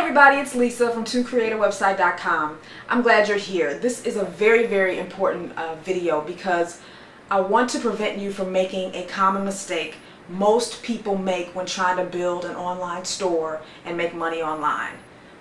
everybody, it's Lisa from 2CreateAWebsite.com. I'm glad you're here. This is a very, very important uh, video because I want to prevent you from making a common mistake most people make when trying to build an online store and make money online.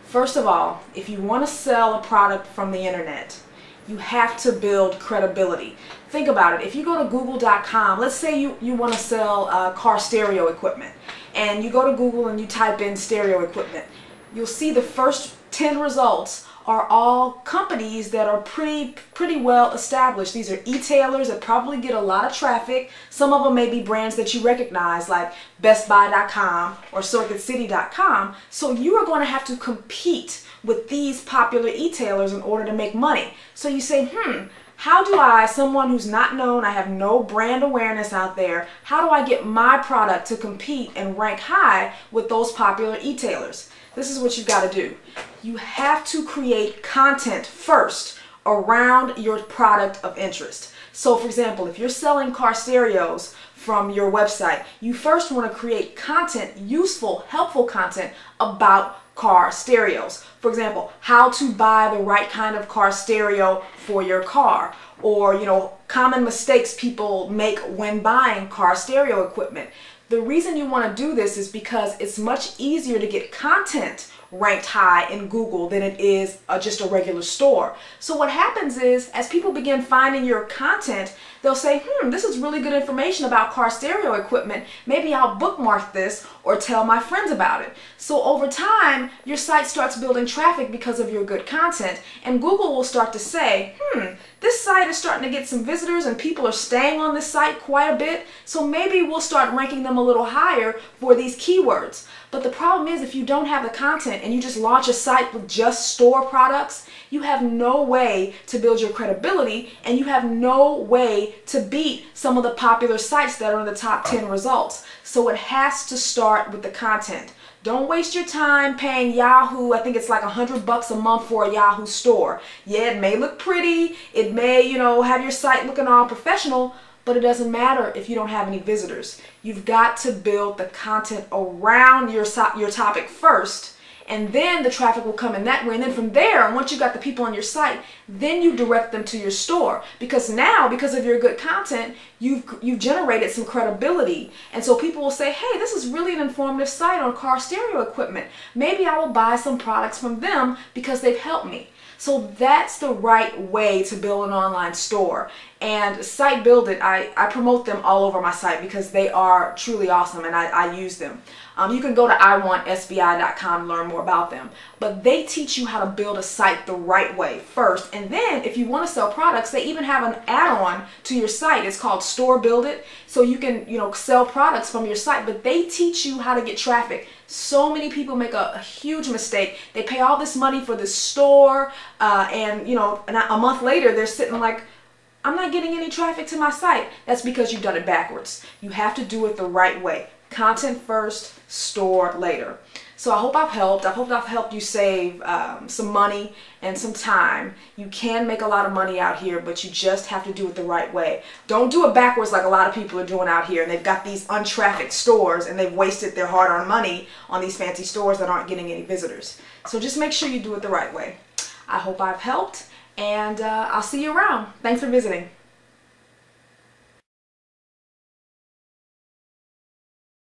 First of all, if you want to sell a product from the internet, you have to build credibility. Think about it. If you go to google.com, let's say you, you want to sell uh, car stereo equipment, and you go to Google and you type in stereo equipment, you'll see the first 10 results are all companies that are pretty pretty well established. These are e-tailers that probably get a lot of traffic. Some of them may be brands that you recognize like BestBuy.com or CircuitCity.com. So you are going to have to compete with these popular e-tailers in order to make money. So you say, hmm, how do I, someone who's not known, I have no brand awareness out there, how do I get my product to compete and rank high with those popular e-tailers? This is what you've got to do. You have to create content first around your product of interest. So for example, if you're selling car stereos from your website, you first want to create content, useful, helpful content about car stereos. For example, how to buy the right kind of car stereo for your car or, you know, common mistakes people make when buying car stereo equipment. The reason you want to do this is because it's much easier to get content ranked high in Google than it is uh, just a regular store. So what happens is as people begin finding your content, they'll say, hmm, this is really good information about car stereo equipment. Maybe I'll bookmark this or tell my friends about it. So over time, your site starts building traffic because of your good content and Google will start to say, hmm, this site is starting to get some visitors and people are staying on this site quite a bit. So maybe we'll start ranking them a little higher for these keywords. But the problem is if you don't have the content and you just launch a site with just store products, you have no way to build your credibility and you have no way to beat some of the popular sites that are in the top 10 results. So it has to start with the content. Don't waste your time paying Yahoo. I think it's like a hundred bucks a month for a Yahoo store. Yeah, it may look pretty. It may, you know, have your site looking all professional, but it doesn't matter if you don't have any visitors. You've got to build the content around your, your topic first and then the traffic will come in that way. And then from there once you got the people on your site then you direct them to your store. Because now because of your good content you've you've generated some credibility. And so people will say hey this is really an informative site on car stereo equipment. Maybe I will buy some products from them because they've helped me. So that's the right way to build an online store. And Site Build It, I, I promote them all over my site because they are truly awesome and I, I use them. Um, you can go to iwantsbi.com learn more about them. But they teach you how to build a site the right way first. And then if you want to sell products, they even have an add-on to your site. It's called Store Build It. So you can, you know, sell products from your site. But they teach you how to get traffic. So many people make a, a huge mistake. They pay all this money for this store uh, and, you know, a month later they're sitting like, I'm not getting any traffic to my site. That's because you've done it backwards. You have to do it the right way. Content first, store later. So I hope I've helped. I hope I've helped you save um, some money and some time. You can make a lot of money out here, but you just have to do it the right way. Don't do it backwards like a lot of people are doing out here. And they've got these untrafficked stores and they've wasted their hard-earned money on these fancy stores that aren't getting any visitors. So just make sure you do it the right way. I hope I've helped and uh, I'll see you around. Thanks for visiting.